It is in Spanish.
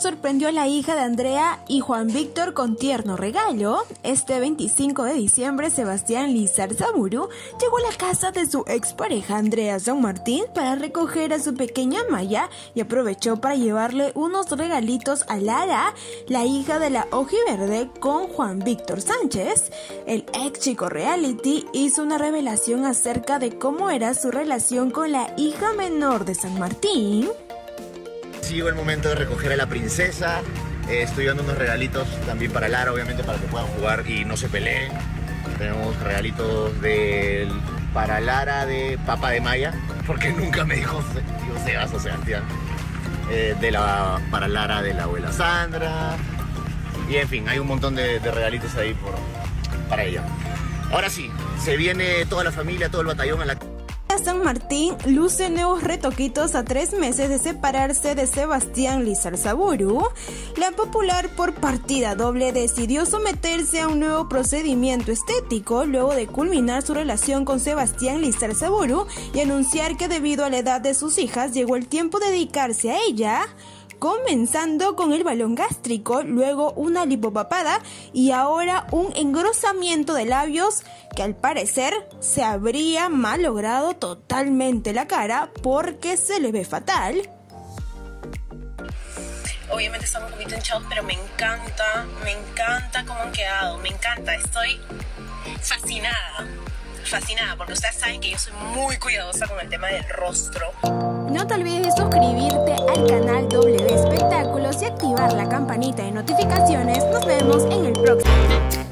sorprendió a la hija de Andrea y Juan Víctor con tierno regalo. Este 25 de diciembre, Sebastián Lizar Zaburu llegó a la casa de su expareja Andrea San Martín para recoger a su pequeña Maya y aprovechó para llevarle unos regalitos a Lara, la hija de la ojiverde, con Juan Víctor Sánchez. El ex chico reality hizo una revelación acerca de cómo era su relación con la hija menor de San Martín llegó el momento de recoger a la princesa. Eh, estoy dando unos regalitos también para Lara, obviamente, para que puedan jugar y no se peleen. Tenemos regalitos del, para Lara de Papa de Maya, porque nunca me dijo tío Sebas o Sebastián. Eh, de la, para Lara de la abuela Sandra. Y en fin, hay un montón de, regalitos ahí por, para ella. Ahora sí, se viene toda la familia, todo el batallón a la... San Martín luce nuevos retoquitos a tres meses de separarse de Sebastián Lizarzaburu. La popular por partida doble decidió someterse a un nuevo procedimiento estético luego de culminar su relación con Sebastián Lizarzaburu y anunciar que debido a la edad de sus hijas llegó el tiempo de dedicarse a ella comenzando con el balón gástrico, luego una lipopapada y ahora un engrosamiento de labios que al parecer se habría malogrado totalmente la cara porque se le ve fatal. Obviamente están un poquito hinchados, pero me encanta, me encanta cómo han quedado, me encanta, estoy fascinada fascinada porque ustedes saben que yo soy muy cuidadosa con el tema del rostro. No te olvides de suscribirte la campanita de notificaciones. Nos vemos en el próximo.